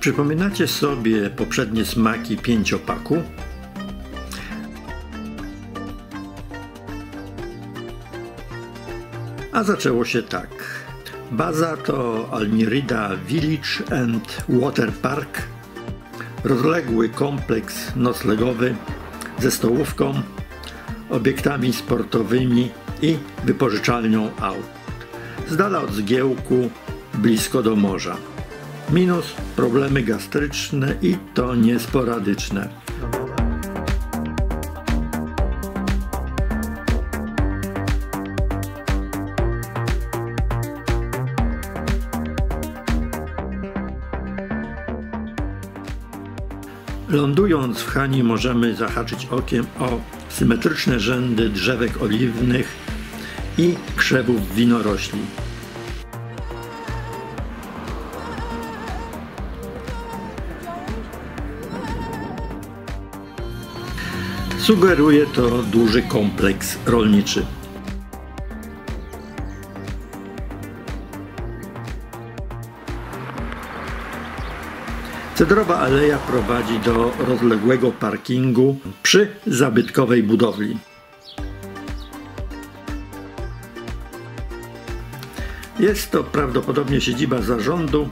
Przypominacie sobie poprzednie smaki pięciopaku? A zaczęło się tak. Baza to Almirida Village and Water Park, rozległy kompleks noclegowy ze stołówką, obiektami sportowymi i wypożyczalnią aut. Z dala od zgiełku, blisko do morza. Minus problemy gastryczne i to niesporadyczne. Lądując w Hani możemy zahaczyć okiem o symetryczne rzędy drzewek oliwnych i krzewów winorośli. Sugeruje to duży kompleks rolniczy. Cedrowa aleja prowadzi do rozległego parkingu przy zabytkowej budowli. Jest to prawdopodobnie siedziba zarządu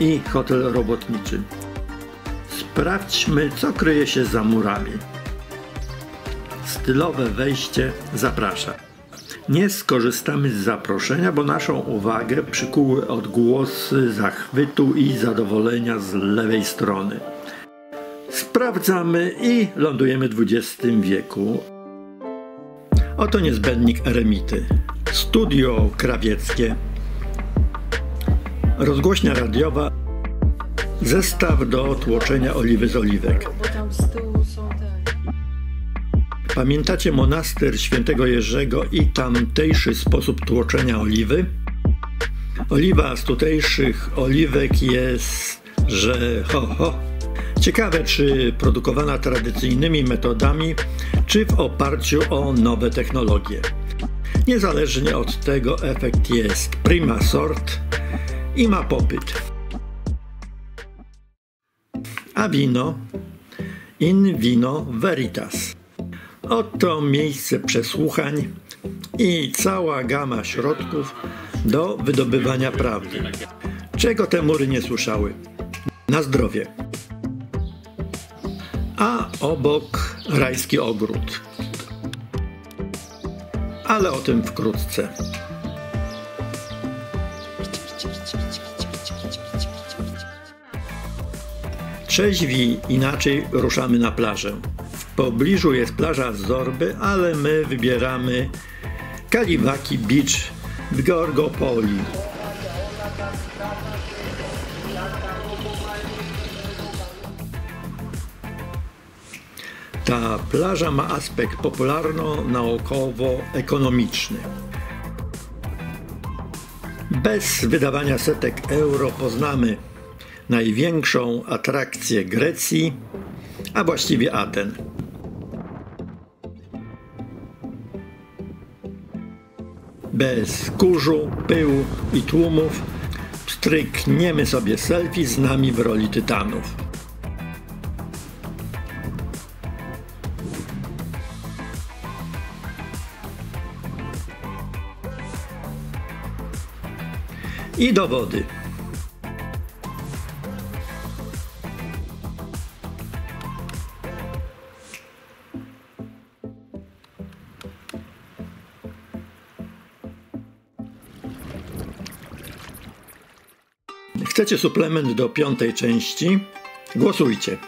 i hotel robotniczy. Sprawdźmy, co kryje się za murami. Stylowe wejście zaprasza. Nie skorzystamy z zaproszenia, bo naszą uwagę przykuły odgłosy zachwytu i zadowolenia z lewej strony. Sprawdzamy i lądujemy w XX wieku. Oto niezbędnik eremity. Studio krawieckie. Rozgłośnia radiowa. Zestaw do tłoczenia oliwy z oliwek. Pamiętacie monaster świętego Jerzego i tamtejszy sposób tłoczenia oliwy? Oliwa z tutejszych oliwek jest, że ho ho. Ciekawe, czy produkowana tradycyjnymi metodami, czy w oparciu o nowe technologie. Niezależnie od tego efekt jest prima sort i ma popyt. A wino? In vino veritas. Oto miejsce przesłuchań i cała gama środków do wydobywania prawdy. Czego te mury nie słyszały? Na zdrowie. A obok rajski ogród. Ale o tym wkrótce. Trzeźwi inaczej ruszamy na plażę. W pobliżu jest plaża Zorby, ale my wybieramy Kaliwaki Beach w Georgopoli. Ta plaża ma aspekt popularno-naukowo-ekonomiczny. Bez wydawania setek euro poznamy największą atrakcję Grecji, a właściwie Aten. Bez kurzu, pyłu i tłumów strykniemy sobie selfie z nami w roli tytanów. I do Chcecie suplement do piątej części? Głosujcie.